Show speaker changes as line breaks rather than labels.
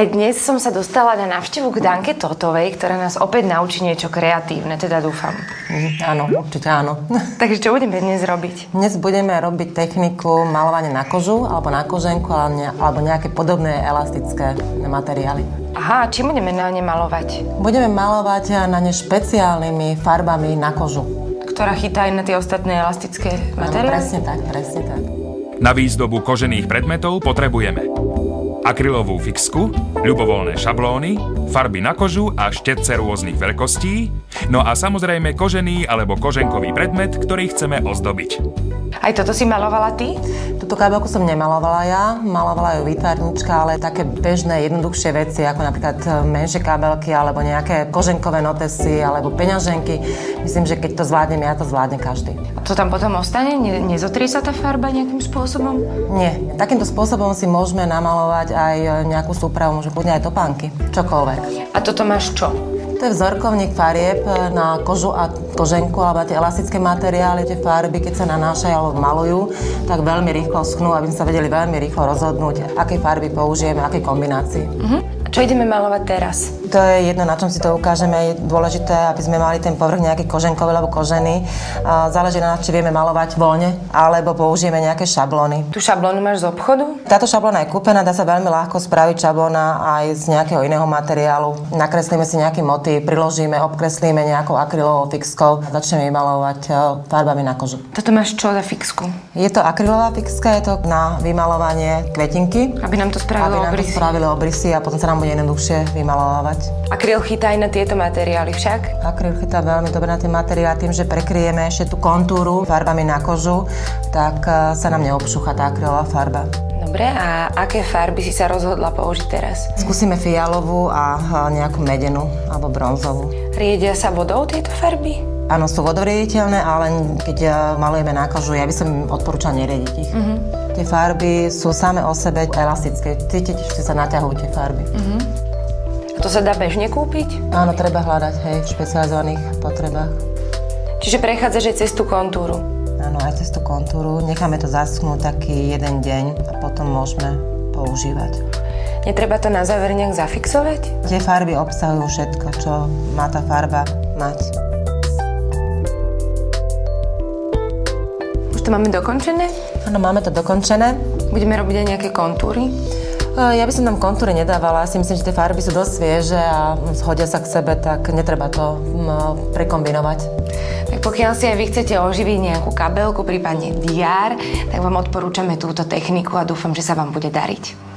Aj dnes som sa dostala na návštevu k Danke Totovej, ktorá nás opäť naučí niečo kreatívne, teda dúfam.
Mm, áno, určite áno.
Takže čo budeme dnes robiť?
Dnes budeme robiť techniku malovania na kožu alebo na koženku alebo nejaké podobné elastické materiály.
Aha, čím budeme na ne malovať?
Budeme malovať na ne špeciálnymi farbami na kožu.
Ktorá chytá aj na tie ostatné elastické materiály?
Áno, presne tak, presne tak.
Na výzdobu kožených predmetov potrebujeme akrylovú fixku, ľubovoľné šablóny, farby na kožu a štetce rôznych veľkostí, no a samozrejme kožený alebo koženkový predmet, ktorý chceme ozdobiť.
Aj toto si malovala ty?
Túto kabelku som nemalovala ja, malovala ju výtvarnička, ale také bežné, jednoduchšie veci, ako napríklad e, menšie kabelky, alebo nejaké koženkové notesy, alebo peňaženky. Myslím, že keď to zvládnem ja, to zvládne každý.
A to tam potom ostane? Ne- nezotrie sa tá farba nejakým spôsobom?
Nie. Takýmto spôsobom si môžeme namalovať aj nejakú súpravu, môžeme kľudne aj topánky, čokoľvek.
A toto máš čo?
To je vzorkovník farieb na kožu a koženku alebo tie elastické materiály, tie farby, keď sa nanášajú alebo malujú, tak veľmi rýchlo schnú, aby sme sa vedeli veľmi rýchlo rozhodnúť, aké farby použijeme, aké kombinácii.
Uh-huh. Čo ideme malovať teraz?
To je jedno, na čom si to ukážeme. Je dôležité, aby sme mali ten povrch nejaký koženkový alebo kožený. Záleží na nás, či vieme malovať voľne, alebo použijeme nejaké šablóny.
Tu šablónu máš z obchodu?
Táto šablóna je kúpená, dá sa veľmi ľahko spraviť šablóna aj z nejakého iného materiálu. Nakreslíme si nejaký motív, priložíme, obkreslíme nejakou akrylovou fixkou a začneme vymalovať e, farbami na kožu.
Toto máš čo za fixku?
Je to akrylová fixka, je to na vymalovanie kvetinky.
Aby nám to spravilo
aby nám
obrysy.
to spravili obrysy a potom sa nám bude jednoduchšie vymalovávať.
Akryl chytá aj na tieto materiály však?
Akryl chytá veľmi dobre na tie materiály tým, že prekryjeme ešte tú kontúru farbami na kožu, tak e, sa nám neobšucha tá akrylová farba.
Dobre, a aké farby si sa rozhodla použiť teraz?
Skúsime fialovú a e, nejakú medenú alebo bronzovú.
Riedia sa vodou tieto farby?
Áno, sú vodoriediteľné, ale keď e, malujeme na kožu, ja by som odporúčala neriediť ich. Uh-huh. Tie farby sú same o sebe elastické. Cítite, že sa naťahujú tie farby.
Uh-huh. To sa dá bežne kúpiť?
Áno, treba hľadať, hej, v špecializovaných potrebách.
Čiže prechádzaš aj cez tú kontúru?
Áno, aj cez tú kontúru. Necháme to zaschnúť taký jeden deň a potom môžeme používať.
Netreba to na záver nejak zafixovať?
Tie farby obsahujú všetko, čo má tá farba mať.
Už to máme dokončené?
Áno, máme to dokončené.
Budeme robiť aj nejaké kontúry?
Ja by som tam kontúry nedávala, si myslím, že tie farby sú dosť svieže a zhodia sa k sebe, tak netreba to prekombinovať.
Tak pokiaľ si aj vy chcete oživiť nejakú kabelku, prípadne diár, tak vám odporúčame túto techniku a dúfam, že sa vám bude dariť.